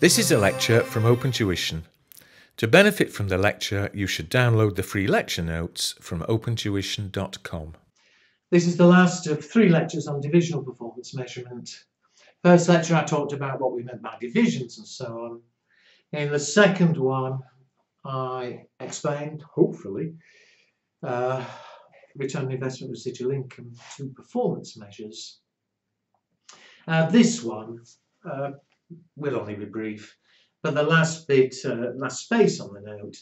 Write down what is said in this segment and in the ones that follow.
This is a lecture from Open Tuition. To benefit from the lecture, you should download the free lecture notes from opentuition.com. This is the last of three lectures on divisional performance measurement. First lecture I talked about what we meant by divisions and so on. In the second one I explained, hopefully, uh, return on investment residual income to performance measures. Uh, this one uh, will only be brief, but the last bit, uh, last space on the note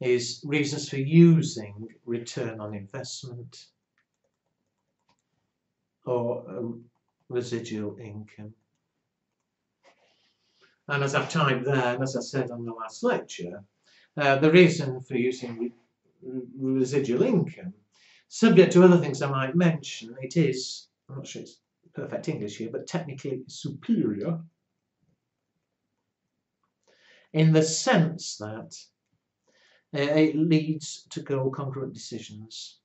is reasons for using return on investment or um, residual income. And as I've typed there, and as I said on the last lecture, uh, the reason for using re residual income, subject to other things I might mention, it is, I'm not sure it's perfect English here, but technically superior in the sense that uh, it leads to goal congruent decisions.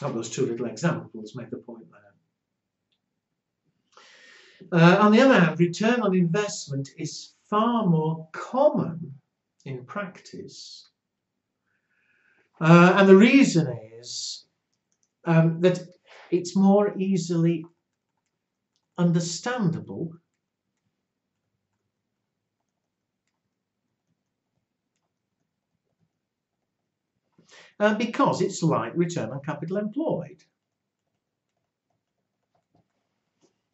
Oh, those two little examples make the point there. Uh, on the other hand, return on investment is far more common in practice uh, and the reason is um, that it's more easily understandable uh, because it's like return on capital employed.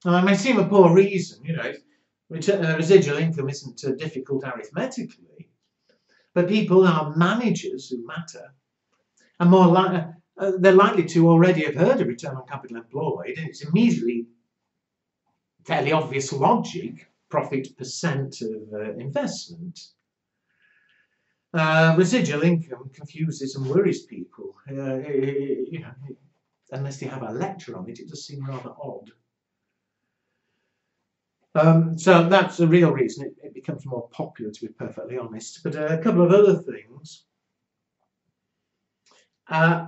Now, it may seem a poor reason, you know, return, uh, residual income isn't uh, difficult arithmetically, but people are managers who matter and more li uh, they're likely to already have heard of return on capital employed, and it's immediately fairly obvious logic, profit percent of uh, investment. Uh, residual income confuses and worries people. Uh, you know, unless they have a lecture on it, it does seem rather odd. Um, so that's the real reason it, it, becomes more popular, to be perfectly honest. But uh, a couple of other things. Uh,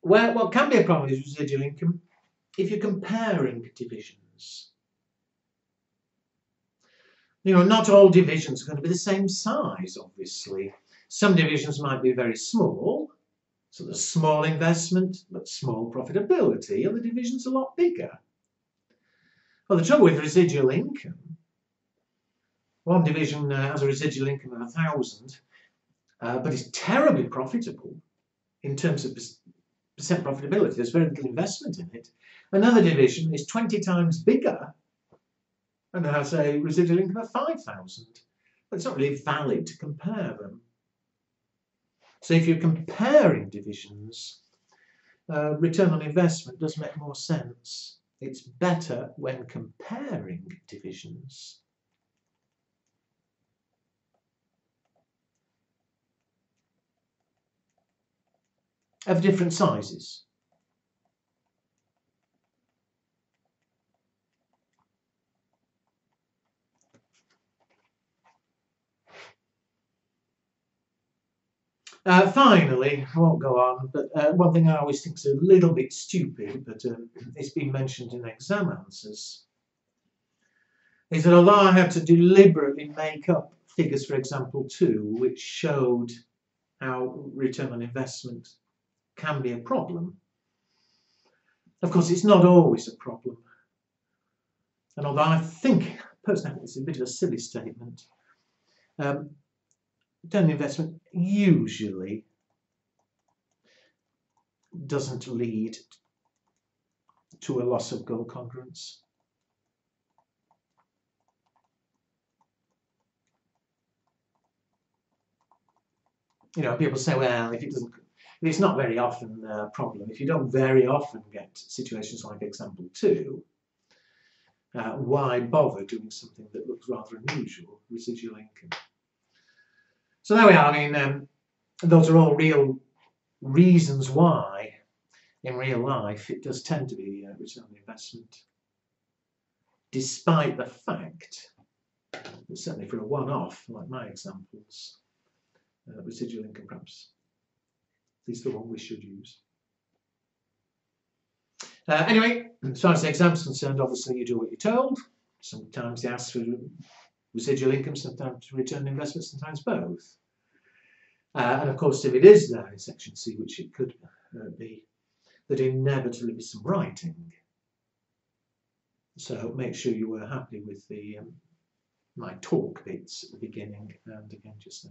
where what can be a problem is residual income if you're comparing divisions. You know, not all divisions are going to be the same size, obviously. Some divisions might be very small, so there's small investment, but small profitability. Other divisions a lot bigger. Well, the trouble with residual income, one division uh, has a residual income of a thousand, uh, but it's terribly profitable in terms of percent profitability. There's very little investment in it. Another division is 20 times bigger and has a residual income of 5,000. But it's not really valid to compare them. So if you're comparing divisions, uh, return on investment does make more sense. It's better when comparing divisions of different sizes. Uh, finally, I won't go on, but uh, one thing I always think is a little bit stupid, but uh, it's been mentioned in exam answers, is that although I had to deliberately make up figures for example 2, which showed how return on investment can be a problem. Of course, it's not always a problem. And although I think, personally, it's a bit of a silly statement, um, investment usually doesn't lead to a loss of goal congruence. You know, people say, well, if it doesn't it's not very often a problem. If you don't very often get situations like example two, uh, why bother doing something that looks rather unusual, residual income? So there we are. I mean, um, those are all real reasons why, in real life, it does tend to be uh, return on investment, despite the fact that certainly for a one-off, like my examples, uh, residual income perhaps least the one we should use. Uh, anyway, as far as the exam is concerned, obviously you do what you're told. Sometimes they ask for residual income, sometimes return investment, sometimes both. Uh, and of course, if it is there in section C, which it could uh, be, that inevitably be some writing. So make sure you were happy with the um, my talk bits at the beginning and again just now.